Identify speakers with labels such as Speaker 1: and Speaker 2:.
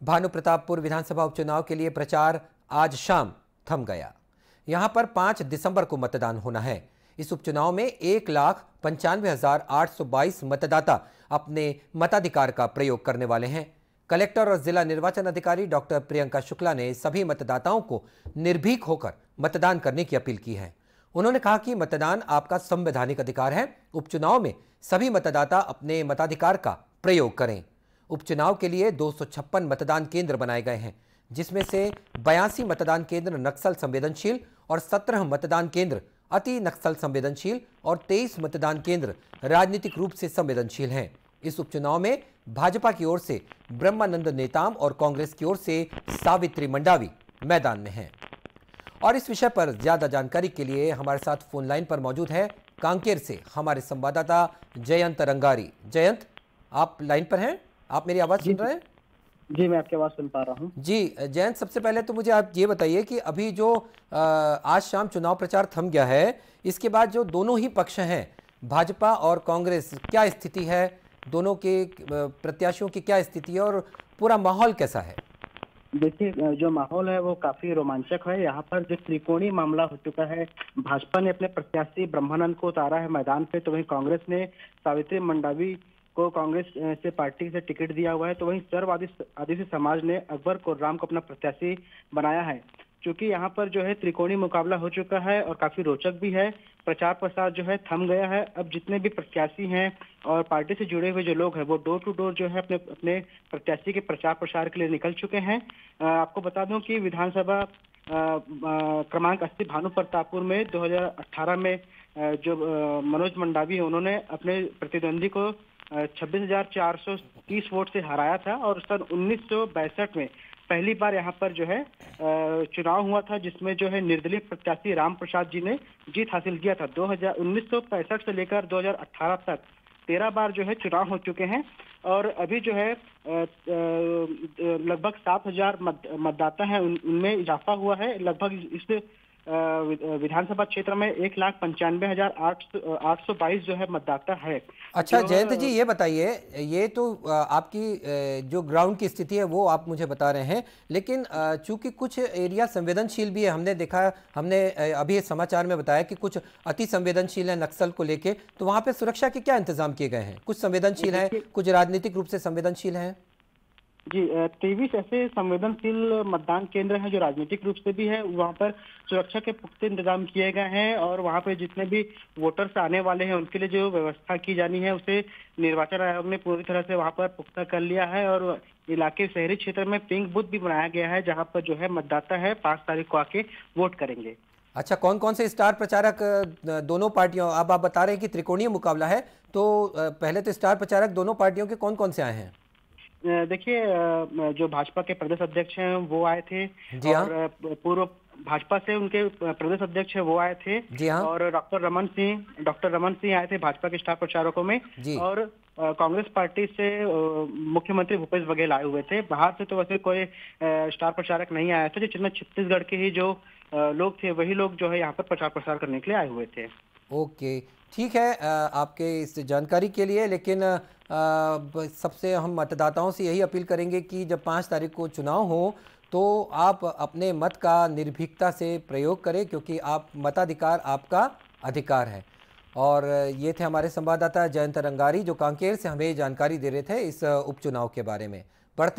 Speaker 1: भानु प्रतापपुर विधानसभा उपचुनाव के लिए प्रचार आज शाम थम गया। यहाँ पर 5 दिसंबर को मतदान होना है। इस उपचुनाव में एक लाख पंचानवे हज़ार आठ सौ बाईस मतदाता अपने मताधिकार का प्रयोग करने वाले हैं। कलेक्टर और जिला निर्वाचन अधिकारी डॉक्टर प्रियंका शुक्ला ने सभी मतदाताओं को निर्भीक होकर मतदान करने की अपील की है। उन्होंने कहा कि मतदान आपका संवैधानिक अधिकार है। उपचुनाव में सभी मतदाता अपने मताधिकार का प्रयोग करें। उपचुनाव के लिए दो सौ छप्पन मतदान केंद्र बनाए गए हैं, जिसमें से बयासी मतदान केंद्र नक्सल संवेदनशील और 17 मतदान केंद्र अति नक्सल संवेदनशील और 23 मतदान केंद्र राजनीतिक रूप से संवेदनशील हैं। इस उपचुनाव में भाजपा की ओर से ब्रह्मानंद नेताम और कांग्रेस की ओर से सावित्री मंडावी मैदान में हैं। और इस विषय पर ज़्यादा जानकारी के लिए हमारे साथ फ़ोन लाइन पर मौजूद है कांकेर से हमारे संवाददाता जयंत रंगारी। जयंत, आप लाइन पर हैं? आप मेरी आवाज़ सुन रहे हैं?
Speaker 2: जी मैं आपकी आवाज़ सुन पा रहा हूँ।
Speaker 1: जी जयंत सबसे पहले तो मुझे आप ये बताइए कि अभी जो आज शाम चुनाव प्रचार थम गया है इसके बाद जो दोनों ही पक्ष हैं भाजपा और कांग्रेस क्या स्थिति है? दोनों के प्रत्याशियों की क्या स्थिति है और पूरा माहौल कैसा है?
Speaker 2: देखिए जो माहौल है वो काफ़ी रोमांचक है। यहाँ पर जो त्रिकोणीय मामला हो चुका है भाजपा ने अपने प्रत्याशी ब्रह्मानंद को उतारा है मैदान पे तो वहीं कांग्रेस ने सावित्री मंडावी को कांग्रेस से पार्टी से टिकट दिया हुआ है तो वहीं सर्व आदिवासी समाज ने अकबर कोर्राम को अपना प्रत्याशी बनाया है। क्योंकि यहाँ पर जो है त्रिकोणीय मुकाबला हो चुका है और काफ़ी रोचक भी है, प्रचार प्रसार जो है थम गया है। अब जितने भी प्रत्याशी हैं और पार्टी से जुड़े हुए जो लोग हैं, वो डोर टू डोर जो है अपने अपने प्रत्याशी के प्रचार प्रसार के लिए निकल चुके हैं। आपको बता दूँ कि विधानसभा क्रमांक अस्सी भानु प्रतापपुर में 2018 में जो मनोज मंडावी उन्होंने अपने प्रतिद्वंदी को छब्बीस वोट से हराया था और सन उन्नीस में पहली बार यहाँ पर जो है चुनाव हुआ था, जिसमें जो है निर्दलीय प्रत्याशी राम प्रसाद जी ने जीत हासिल किया था। दो हज़ार से लेकर 2018 तक तेरह बार जो है चुनाव हो चुके हैं और अभी जो है लगभग सात हज़ार मतदाता हैं उनमें इजाफा हुआ है। लगभग इस विधानसभा क्षेत्र में एक लाख पंचानवे हज़ार आठ सौ बाईस जो है मतदाता है।
Speaker 1: अच्छा जयंत जी ये बताइए ये तो आपकी जो ग्राउंड की स्थिति है वो आप मुझे बता रहे हैं लेकिन चूँकि कुछ एरिया संवेदनशील भी है हमने देखा हमने अभी समाचार में बताया कि कुछ अति संवेदनशील है नक्सल को लेके तो वहाँ पे सुरक्षा के क्या इंतज़ाम किए गए हैं? कुछ संवेदनशील है कुछ राजनीतिक रूप से संवेदनशील है?
Speaker 2: जी तेईस ऐसे संवेदनशील मतदान केंद्र हैं जो राजनीतिक रूप से भी है, वहाँ पर सुरक्षा के पुख्ते इंतज़ाम किए गए हैं और वहाँ पर जितने भी वोटर्स आने वाले हैं, उनके लिए जो व्यवस्था की जानी है, उसे निर्वाचन आयोग ने पूरी तरह से वहाँ पर पुख्ता कर लिया है और इलाके शहरी क्षेत्र में पिंक बूथ भी बनाया गया है, जहाँ पर जो है मतदाता है, पाँच तारीख को आके वोट करेंगे।
Speaker 1: अच्छा कौन कौन से स्टार प्रचारक दोनों पार्टियों, अब आप बता रहे हैं कि त्रिकोणीय मुकाबला है तो पहले तो स्टार प्रचारक दोनों पार्टियों के कौन कौन से आए हैं?
Speaker 2: देखिए जो भाजपा के प्रदेश अध्यक्ष हैं वो आए थे जी हाँ? और पूर्व भाजपा से उनके प्रदेश अध्यक्ष है वो आए थे। जी हाँ? और डॉक्टर रमन सिंह डॉक्टर रमन सिंह आए थे भाजपा के स्टार प्रचारकों में। और कांग्रेस पार्टी से मुख्यमंत्री भूपेश बघेल आए हुए थे। बाहर से तो वैसे कोई स्टार प्रचारक नहीं आया था जिसमें छत्तीसगढ़ के ही जो लोग थे वही लोग जो है यहाँ पर प्रचार प्रसार करने के लिए आए हुए थे।
Speaker 1: ओके, ठीक है आपके इस जानकारी के लिए, लेकिन सबसे हम मतदाताओं से यही अपील करेंगे कि जब पाँच तारीख को चुनाव हो तो आप अपने मत का निर्भीकता से प्रयोग करें, क्योंकि आप मताधिकार आपका अधिकार है। और ये थे हमारे संवाददाता जयंत रंगारी, जो कांकेर से हमें जानकारी दे रहे थे इस उपचुनाव के बारे में। बढ़ते